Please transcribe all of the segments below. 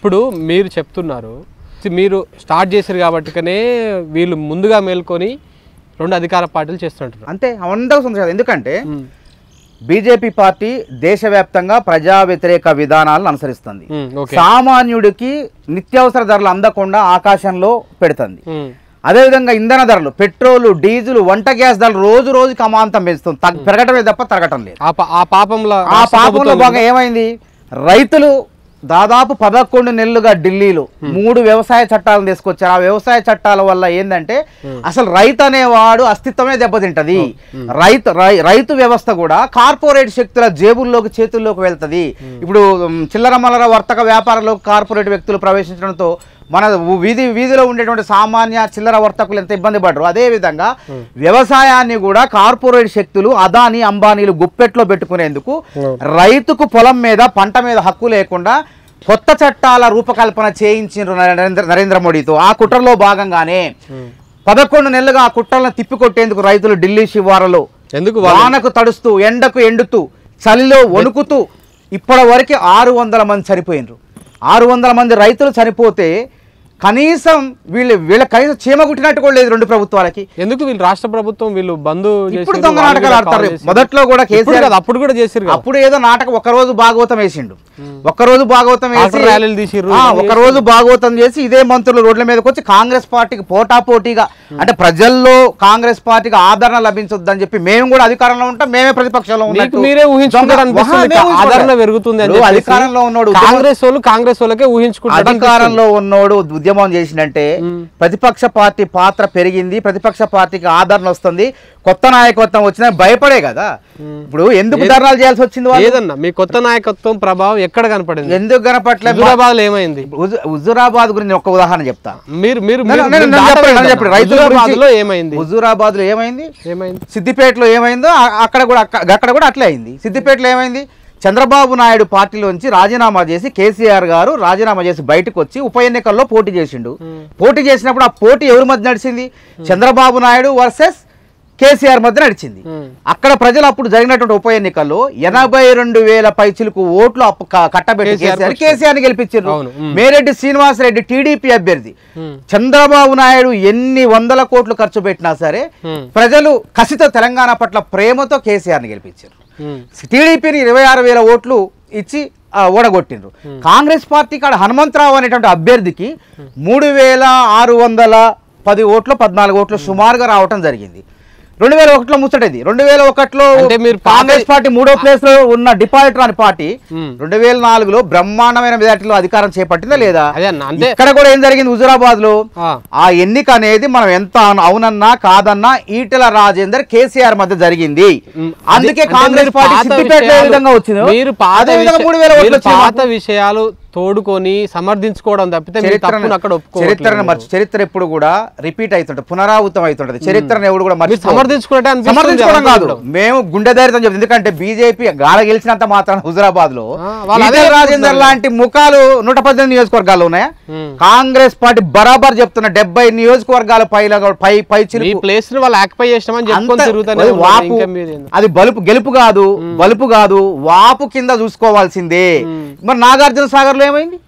ఇప్పుడు మీరు చెప్తున్నారు. మీరు స్టార్ట్ చేశారు కాబట్టికనే వీళ్ళు ముందుగా మేల్కొని రెండు అధికార పార్టీలు చేస్తుంటారు అంతే అందరూ సంతోషం ఎందుకంటే బీజేపీ పార్టీ దేశవ్యాప్తంగా ప్రజా వ్యతిరేక విధానాలను అనుసరిస్తుంది. సామాన్యుడికి నిత్యావసర ధరలు అందకుండా ఆకాశంలో పెడుతుంది. అదేవిధంగా ఇంధన ధరలు పెట్రోల్ డీజిల్ వంట గ్యాస్ ధరలు రోజు రోజుకి అమాంతం పెంచుతుంది. పెరగటమే తప్ప తరగటం లేదు. ఆ పాపంలో ఆ పాపంలో భాగంగా ఏమైంది? రైతులు దాదాపు పదకొండు నెలలుగా ఢిల్లీలో మూడు వ్యవసాయ చట్టాలను తీసుకొచ్చారు. ఆ వ్యవసాయ చట్టాల వల్ల ఏంటంటే అసలు రైతు అనేవాడు అస్తిత్వమే దెబ్బతింటది. రైతు రై- రైతు వ్యవస్థ కూడా కార్పొరేట్ శక్తుల జేబుల్లోకి చేతుల్లోకి వెళ్తది. ఇప్పుడు చిల్లర మల్లర వర్తక వ్యాపారంలో కార్పొరేట్ వ్యక్తులు ప్రవేశించడంతో మన వీధి వీధిలో ఉండేటువంటి సామాన్య చిల్లర వర్తకులు ఎంత ఇబ్బంది పడరు అదే విధంగా వ్యవసాయాన్ని కూడా కార్పొరేట్ శక్తులు అదాని అంబానీలు గుప్పెట్లో పెట్టుకునేందుకు రైతుకు పొలం మీద పంట మీద హక్కు లేకుండా కొత్త చట్టాల రూపకల్పన చేయించారు నరేంద్ర నరేంద్ర మోడీతో. ఆ కుట్రలో భాగంగానే పదకొండు నెలలుగా ఆ కుట్రలను తిప్పికొట్టేందుకు రైతులు ఢిల్లీ శివారులో ఎందుకు వానకు తడుస్తూ ఎండకు ఎండుతూ చలిలో వణుకుతూ ఇప్పటి వరకు ఆరు వందల మంది చనిపోయినరు. ఆరు వందల మంది రైతులు చనిపోతే కనీసం వీళ్ళు వీళ్ళ కనీసం చీమ కుట్టినట్టు కూడా లేదు రెండు ప్రభుత్వాలకి. ఎందుకు వీళ్ళు రాష్ట్ర ప్రభుత్వం వీళ్ళు బంద్ ఇప్పుడు దొంగ నాటకాలు ఆడతారు. మొదట్లో కూడా కేసీఆర్ కాదు, అప్పుడు కూడా చేసిరు. అప్పుడు ఏదో నాటకం ఒక రోజు భాగవతం వేసిండు. ఒక్క రోజు భాగవతం వేసి ర్యాలీలు ఇవన్నీ ఒక రోజు భాగవతం చేసి ఇదే మంత్రులు రోడ్ల మీదకి వచ్చి కాంగ్రెస్ పార్టీకి పోటా పోటీగా అంటే ప్రజల్లో కాంగ్రెస్ పార్టీకి ఆదరణ లభించొద్దని చెప్పి మేము కూడా అధికారంలో ఉంటాం మేమే ప్రతిపక్షంలో మీరే మేము ఆదరణ. పెరుగుతుంది అధికారంలో ఉన్నాడు కాంగ్రెస్ వాళ్ళు కాంగ్రెస్ వాళ్ళకే ఊహించుకుంటారు అధికారంలో ఉన్నోడు ఉద్యమం చేసినంటే ప్రతిపక్ష పార్టీ పాత్ర పెరిగింది ప్రతిపక్ష పార్టీకి ఆదరణ వస్తుంది. కొత్త నాయకత్వం వచ్చినా భయపడే కదా. ఇప్పుడు ఎందుకు ధర్నాలు చేయాల్సి వచ్చింది? ఏదన్నా మీ కొత్త నాయకత్వం ప్రభావం ఎక్కడ కనపడింది? ఎందుకు కనపట్లే హుజురాబాద్ ఏమైంది? హుజు- హుజురాబాద్ గురించి ఒక ఉదాహరణ చెప్తా. మీరు మీరు. రైతుల ఏమైంది? హుజూరాబాద్లో ఏమైంది? ఏమైంది? సిద్దిపేటలో ఏమైందో అక్కడ కూడా అక్క- అక్కడ కూడా అట్లే అయింది. సిద్దిపేటలో ఏమైంది? చంద్రబాబు నాయుడు పార్టీలోంచి రాజీనామా చేసి కేసీఆర్ గారు రాజీనామా చేసి బయటకు వచ్చి ఉప ఎన్నికల్లో పోటీ చేసిండు పోటీ చేసినప్పుడు ఆ పోటీ ఎవరి మధ్య నడిచింది చంద్రబాబు నాయుడు వర్సెస్ కేసీఆర్ మధ్య నడిచింది. అక్కడ ప్రజలు అప్పుడు జరిగినటువంటి ఉప ఎన్నికల్లో ఎనభై రెండు వేల పైచిలకు ఓట్లు కట్టబెట్టి కేసీఆర్ కేసీఆర్ కేసీఆర్ని గెలిపించారు. మేరెడ్డి శ్రీనివాసరెడ్డి టీడీపీ అభ్యర్థి. చంద్రబాబు నాయుడు ఎన్ని వందల కోట్లు ఖర్చు పెట్టినా సరే. ప్రజలు కసితో తెలంగాణ పట్ల ప్రేమతో కేసీఆర్ని గెలిపించారు ఉమ్. టీడీపీని ఇరవై ఆరు వేల ఓట్లు ఇచ్చి ఓడగొట్టిండ్రు. కాంగ్రెస్ పార్టీ కాడ హనుమంతరావు అనేటువంటి అభ్యర్థికి మూడు వేల ఆరు వందల పది ఓట్లు పద్నాలుగు ఓట్లు సుమారుగా రావటం జరిగింది. రెండు వేల ఒకటిలో ముచ్చటది. రెండు వేల ఒకటిలో కాంగ్రెస్ పార్టీ మూడో ప్లేస్లో ఉన్న డిపాజిటర్ అనే పార్టీ. రెండు వేల నాలుగులో బ్రహ్మాండమైన మెజార్టీలో అధికారం చేపట్టిందా లేదా? ఇక్కడ కూడా ఏం జరిగింది హుజురాబాద్లో ఆ. ఎన్నిక అనేది మనం ఎంత అవునన్నా కాదన్నా ఈటెల రాజేందర్ కేసీఆర్ మధ్య జరిగింది. అందుకే కాంగ్రెస్ పార్టీ విధంగా వచ్చిందో మీరు పాత విషయాలు తోడుకొని సమర్థించుకోవడం తప్పితే అక్కడ చరిత్రను మర్చి చరిత్ర ఎప్పుడు కూడా రిపీట్ అవుతుంటది పునరావృతం అవుతుంటది. చరిత్రను ఎవడు కూడా మర్చి సమర్థించుకోవడం కాదు. మేము గుండె ధైర్యం చెప్తుంది. ఎందుకంటే బీజేపీ గాల గెలిచినంత మాత్రం హుజురాబాద్లో రాజేందర్. లాంటి ముఖాలు నూట పద్దెనిమిది నియోజకవర్గాలు ఉన్నాయా. కాంగ్రెస్ పార్టీ బరాబర్ చెప్తున్న డెబ్బై నియోజకవర్గాల పైల పై పై చిలుకు. ప్లేస్. అది బలుపు గెలుపు కాదు బలుపు కాదు వాపు కింద చూసుకోవాల్సిందే. మరి నాగార్జున సాగర్ లో ఏమైంది?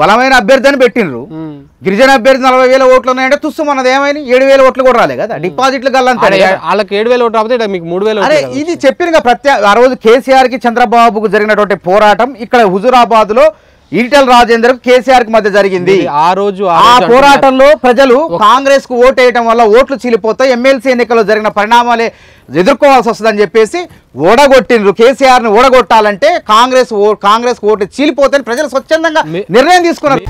బలమైన అభ్యర్థి అని పెట్టిండ్రు. ఉమ్. గిరిజన అభ్యర్థి నలభై వేల ఓట్లు ఉన్నాయంటే తుస్సు మనది ఏమైంది? ఏడు వేల ఓట్లు కూడా రాలే కదా. డిపాజిట్లు గల్లంతా వాళ్ళకి ఏడు వేలు ఓటు రాకపోతే ఇక్కడ మీకు మూడు వేలు అరే ఓట్లు. ఇది చెప్పిన ప్రత్యే ఆ రోజు కేసీఆర్కి చంద్రబాబుకు జరిగినటువంటి పోరాటం ఇక్కడ హుజురాబాద్లో ఈటెల రాజేందర్ కేసీఆర్కి మధ్య జరిగింది. ఆ రోజు ఆ. పోరాటంలో ప్రజలు కాంగ్రెస్కు ఓటు వేయటం వల్ల ఓట్లు చీలిపోతాయి. ఎమ్మెల్సీ ఎన్నికల్లో జరిగిన పరిణామాలే ఎదుర్కోవాల్సి వస్తుందని చెప్పేసి ఓడగొట్టిండ్రు. కేసీఆర్ని ఓడగొట్టాలంటే కాంగ్రెస్ కాంగ్రెస్ ఓట్లు చీలిపోతాయని ప్రజలు స్వచ్ఛందంగా నిర్ణయం తీసుకున్నారు.